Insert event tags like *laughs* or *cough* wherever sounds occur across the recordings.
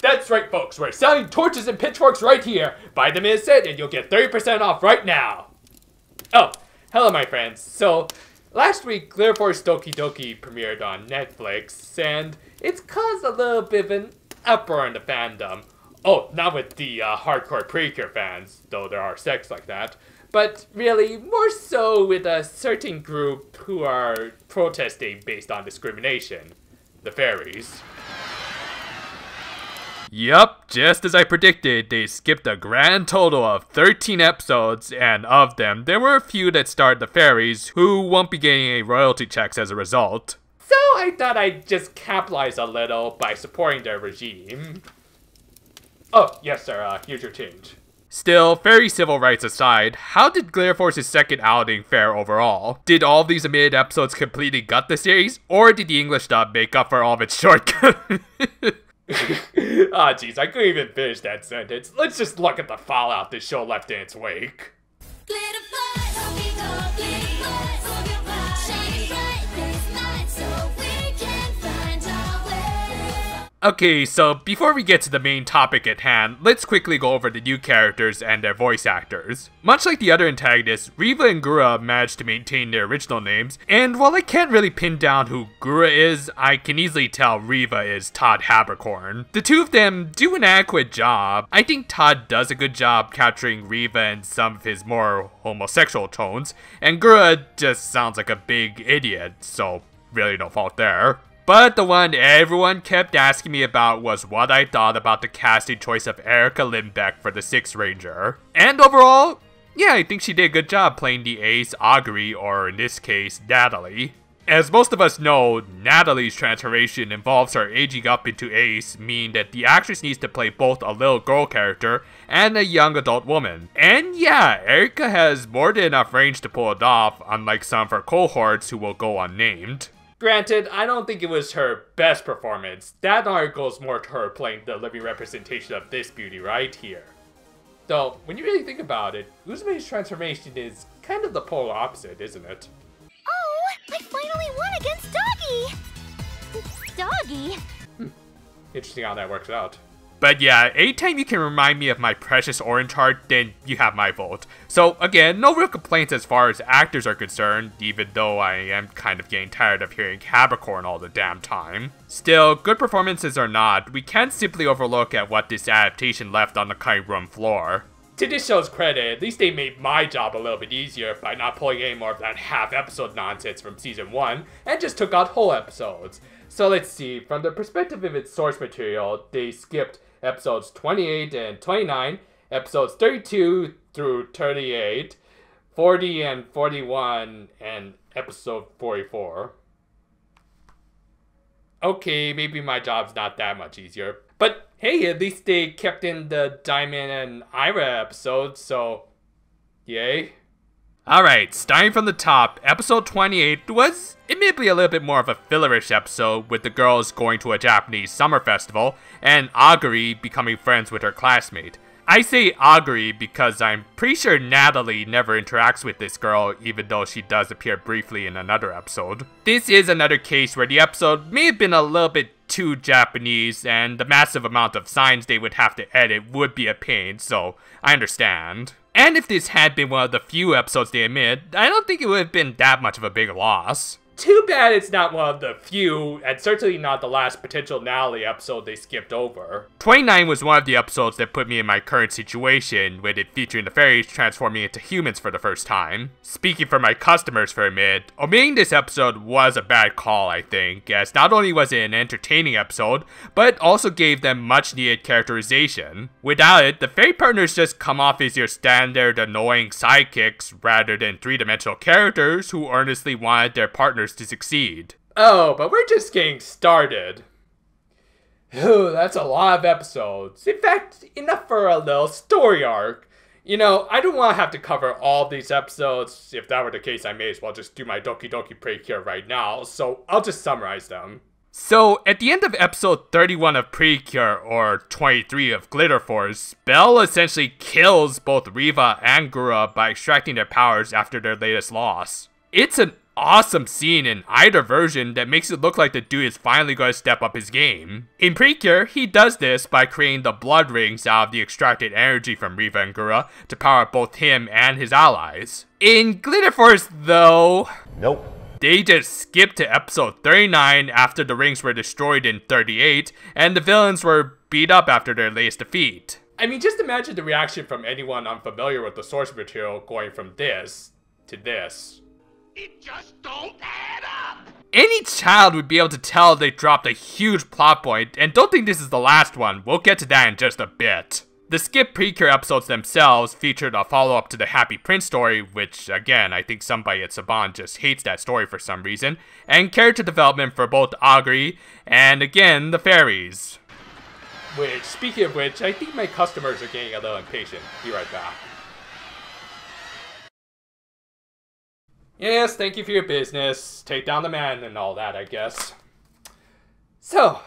That's right, folks. We're selling torches and pitchforks right here. Buy them in a set and you'll get 30% off right now. Oh, hello, my friends. So, last week, Glitter Force Doki Doki premiered on Netflix, and it's caused a little bit of an uproar in the fandom. Oh, not with the uh, hardcore Precure fans, though there are sects like that, but really more so with a certain group who are protesting based on discrimination the fairies. Yup, just as I predicted, they skipped a grand total of 13 episodes, and of them, there were a few that starred the fairies, who won't be getting any royalty checks as a result. So I thought I'd just capitalize a little by supporting their regime. Oh, yes sir, uh, here's your change. Still, fairy civil rights aside, how did Glitter Force's second outing fare overall? Did all these omitted episodes completely gut the series, or did the English dub make up for all of its shortcomings? *laughs* *laughs* Ah, oh, jeez, I couldn't even finish that sentence. Let's just look at the fallout this show left in its wake. Okay, so before we get to the main topic at hand, let's quickly go over the new characters and their voice actors. Much like the other antagonists, Riva and Gura managed to maintain their original names, and while I can't really pin down who Gura is, I can easily tell Riva is Todd Haberkorn. The two of them do an adequate job. I think Todd does a good job capturing Riva and some of his more homosexual tones, and Gura just sounds like a big idiot, so really no fault there. But the one everyone kept asking me about was what I thought about the casting choice of Erica Lindbeck for the Sixth Ranger. And overall, yeah, I think she did a good job playing the ace Aguri, or in this case, Natalie. As most of us know, Natalie's transformation involves her aging up into Ace, meaning that the actress needs to play both a little girl character and a young adult woman. And yeah, Erica has more than enough range to pull it off, unlike some of her cohorts who will go unnamed. Granted, I don't think it was her best performance. That article is more to her playing the living representation of this beauty right here. Though, when you really think about it, Uzume's transformation is kind of the polar opposite, isn't it? Oh, I finally won against Doggy! Doggy? Hmm. Interesting how that works out. But yeah, anytime you can remind me of my precious orange heart, then you have my vote. So again, no real complaints as far as actors are concerned, even though I am kind of getting tired of hearing Haberkorn all the damn time. Still, good performances or not, we can't simply overlook at what this adaptation left on the cutting room floor. To this show's credit, at least they made my job a little bit easier by not pulling any more of that half episode nonsense from season 1, and just took out whole episodes. So let's see, from the perspective of its source material, they skipped episodes 28 and 29, episodes 32 through 38, 40 and 41, and episode 44. Okay, maybe my job's not that much easier. But hey, at least they kept in the Diamond and Ira episodes, so yay. Alright, starting from the top, episode 28 was admittedly a little bit more of a fillerish episode with the girls going to a Japanese summer festival and Aguri becoming friends with her classmate. I say Aguri because I'm pretty sure Natalie never interacts with this girl even though she does appear briefly in another episode. This is another case where the episode may have been a little bit too Japanese and the massive amount of signs they would have to edit would be a pain, so I understand. And if this had been one of the few episodes they omit, I don't think it would have been that much of a big loss. Too bad it's not one of the few, and certainly not the last potential Natalie episode they skipped over. 29 was one of the episodes that put me in my current situation, with it featuring the fairies transforming into humans for the first time. Speaking for my customers for a minute, omitting this episode was a bad call, I think, as not only was it an entertaining episode, but also gave them much needed characterization. Without it, the fairy partners just come off as your standard annoying sidekicks rather than three-dimensional characters who earnestly wanted their partners to succeed. Oh, but we're just getting started. Ooh, that's a lot of episodes. In fact, enough for a little story arc. You know, I don't want to have to cover all these episodes. If that were the case, I may as well just do my Doki Doki Precure right now, so I'll just summarize them. So, at the end of episode 31 of Precure, or 23 of Glitter Force, Belle essentially kills both Riva and Gura by extracting their powers after their latest loss. It's an awesome scene in either version that makes it look like the dude is finally going to step up his game. In Precure, he does this by creating the blood rings out of the extracted energy from Riva and Gura to power both him and his allies. In Glitter Force, though... Nope. They just skipped to episode 39 after the rings were destroyed in 38, and the villains were beat up after their latest defeat. I mean, just imagine the reaction from anyone unfamiliar with the source material going from this to this. It just don't add up! Any child would be able to tell they dropped a huge plot point, and don't think this is the last one, we'll get to that in just a bit. The skip Precure episodes themselves featured a follow-up to the Happy Prince story, which again, I think somebody at Saban just hates that story for some reason, and character development for both Aguri and again, the fairies. Which, speaking of which, I think my customers are getting a little impatient. Be right back. Yes, thank you for your business. Take down the man and all that, I guess. So,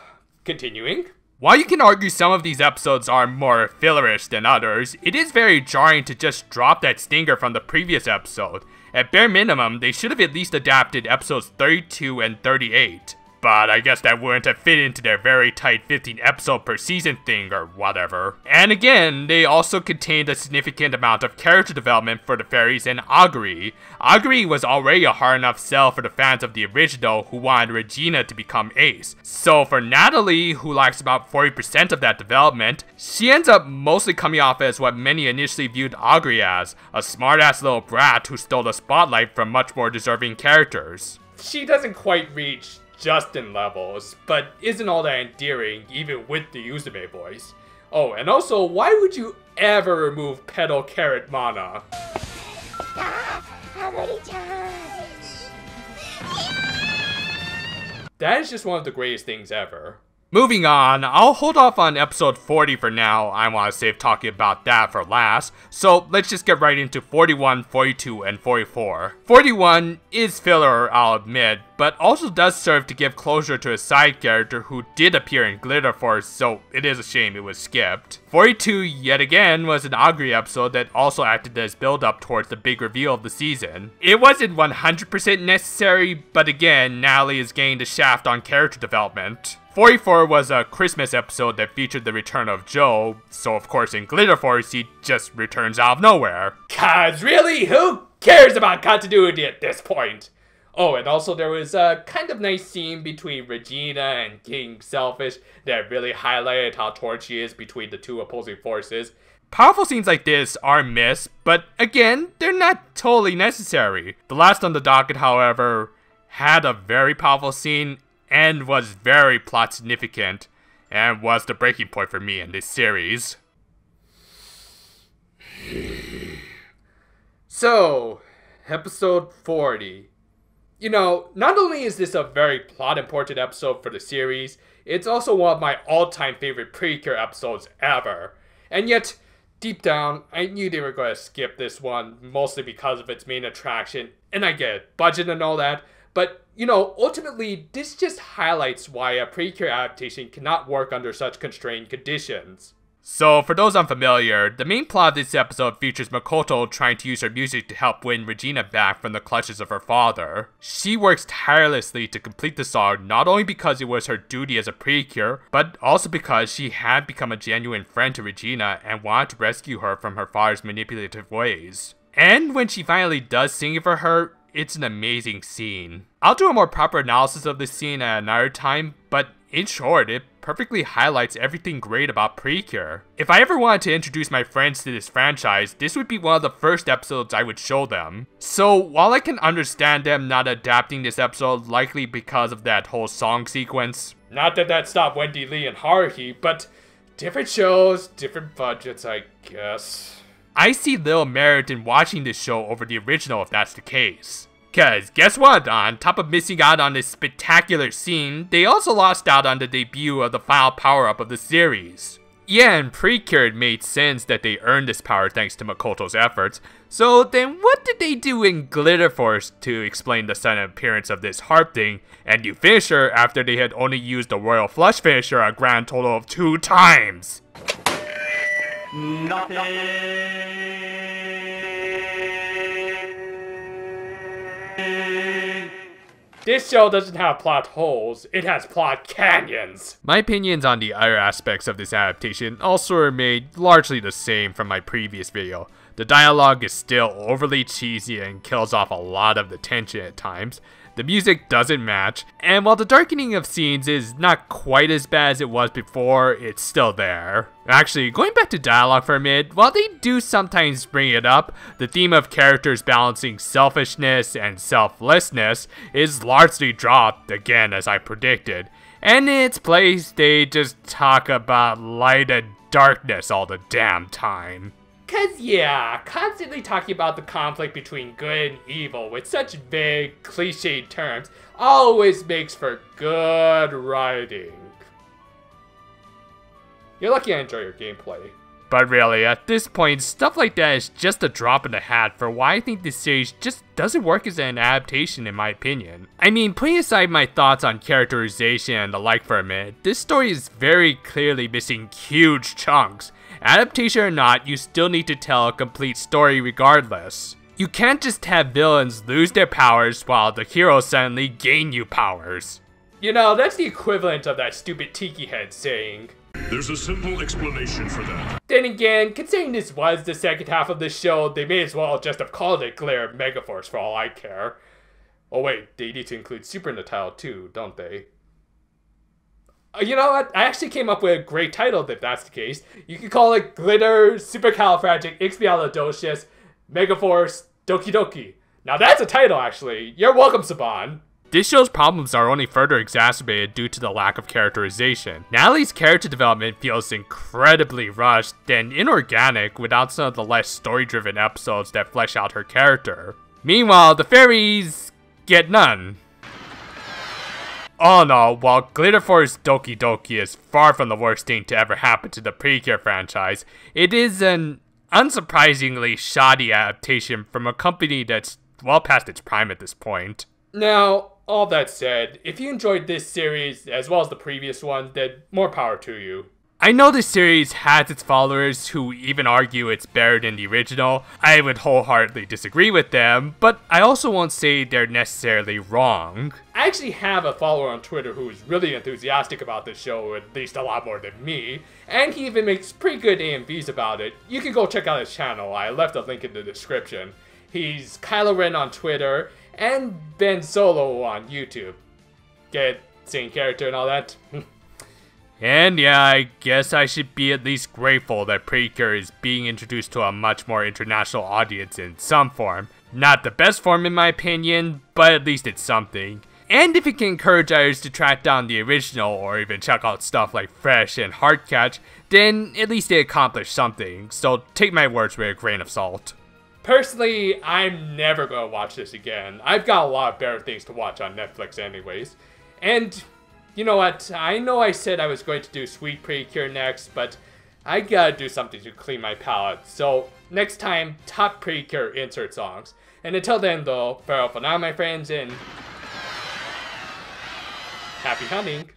continuing. While you can argue some of these episodes are more fillerish than others, it is very jarring to just drop that stinger from the previous episode. At bare minimum, they should have at least adapted episodes 32 and 38. But I guess that wouldn't have fit into their very tight 15 episode per season thing or whatever. And again, they also contained a significant amount of character development for the fairies and Aguri. Aguri was already a hard enough sell for the fans of the original who wanted Regina to become Ace. So for Natalie, who lacks about 40% of that development, she ends up mostly coming off as what many initially viewed Aguri as, a smartass little brat who stole the spotlight from much more deserving characters. She doesn't quite reach Justin levels, but isn't all that endearing even with the Uzume voice. Oh, and also, why would you ever remove Petal Carrot Mana? That is just one of the greatest things ever. Moving on, I'll hold off on episode 40 for now, I want to save talking about that for last, so let's just get right into 41, 42, and 44. 41 is filler, I'll admit, but also does serve to give closure to a side character who did appear in Glitter Force, so it is a shame it was skipped. 42, yet again, was an Aguri episode that also acted as build-up towards the big reveal of the season. It wasn't 100% necessary, but again, Natalie has gained a shaft on character development. 44 was a Christmas episode that featured the return of Joe, so of course in Glitter Force he just returns out of nowhere. Cause really, who cares about continuity at this point? Oh, and also there was a kind of nice scene between Regina and King Selfish that really highlighted how torn she is between the two opposing forces. Powerful scenes like this are missed, but again, they're not totally necessary. The last on the docket, however, had a very powerful scene and was very plot significant, and was the breaking point for me in this series. *sighs* So, episode 40. You know, not only is this a very plot important episode for the series, it's also one of my all time favorite Precure episodes ever. And yet, deep down, I knew they were going to skip this one, mostly because of its main attraction. And I get it, budget and all that, but you know, ultimately, this just highlights why a Precure adaptation cannot work under such constrained conditions. So, for those unfamiliar, the main plot of this episode features Makoto trying to use her music to help win Regina back from the clutches of her father. She works tirelessly to complete the song not only because it was her duty as a precure, but also because she had become a genuine friend to Regina and wanted to rescue her from her father's manipulative ways. And when she finally does sing it for her, it's an amazing scene. I'll do a more proper analysis of this scene at another time, but in short, it perfectly highlights everything great about Precure. If I ever wanted to introduce my friends to this franchise, this would be one of the first episodes I would show them. So while I can understand them not adapting this episode likely because of that whole song sequence, Not that that stopped Wendy Lee and Haruhi, but different shows, different budgets, I guess. I see little merit in watching this show over the original if that's the case. Cause guess what, on top of missing out on this spectacular scene, they also lost out on the debut of the final power-up of the series. Yeah, and Precure made sense that they earned this power thanks to Makoto's efforts, so then what did they do in Glitter Force to explain the sudden appearance of this harp thing and new finisher after they had only used the Royal Flush finisher a grand total of two times? Nothing. This show doesn't have plot holes, it has plot canyons. My opinions on the other aspects of this adaptation also remain largely the same from my previous video. The dialogue is still overly cheesy and kills off a lot of the tension at times. The music doesn't match, and while the darkening of scenes is not quite as bad as it was before, it's still there. Actually, going back to dialogue for a minute, while they do sometimes bring it up, the theme of characters balancing selfishness and selflessness is largely dropped, again as I predicted. And in its place, they just talk about light and darkness all the damn time. Cause yeah, constantly talking about the conflict between good and evil with such vague, cliched terms always makes for good writing. You're lucky I enjoy your gameplay. But really, at this point, stuff like that is just a drop in the hat for why I think this series just doesn't work as an adaptation in my opinion. I mean, putting aside my thoughts on characterization and the like for a minute, this story is very clearly missing huge chunks. Adaptation or not, you still need to tell a complete story regardless. You can't just have villains lose their powers while the heroes suddenly gain new powers. You know, that's the equivalent of that stupid Tiki Head saying, There's a simple explanation for that. Then again, considering this was the second half of the show, they may as well just have called it Glare Megaforce for all I care. Oh wait, they need to include Super in the title too, don't they? Uh, You know what? I actually came up with a great title if that's the case. You could call it Glitter Supercalifragilisticexpialidocious Megaforce Doki Doki. Now that's a title actually. You're welcome, Saban. This show's problems are only further exacerbated due to the lack of characterization. Natalie's character development feels incredibly rushed and inorganic without some of the less story-driven episodes that flesh out her character. Meanwhile, the fairies get none. All in all, while Glitter Force Doki Doki is far from the worst thing to ever happen to the Precure franchise, it is an unsurprisingly shoddy adaptation from a company that's well past its prime at this point. Now, all that said, if you enjoyed this series as well as the previous one, then more power to you. I know this series has its followers who even argue it's better than the original. I would wholeheartedly disagree with them, but I also won't say they're necessarily wrong. I actually have a follower on Twitter who is really enthusiastic about this show, at least a lot more than me, and he even makes pretty good AMVs about it. You can go check out his channel, I left a link in the description. He's Kylo Ren on Twitter, and Ben Solo on YouTube. Get same character and all that. *laughs* And yeah, I guess I should be at least grateful that Precure is being introduced to a much more international audience in some form. Not the best form in my opinion, but at least it's something. And if it can encourage others to track down the original or even check out stuff like Fresh and Heartcatch, then at least they accomplished something, so take my words with a grain of salt. Personally, I'm never gonna watch this again. I've got a lot of better things to watch on Netflix anyways. And you know what? I know I said I was going to do Sweet Precure next, but I gotta do something to clean my palate. So next time, top Precure insert songs. And until then though, farewell for now my friends and happy hunting.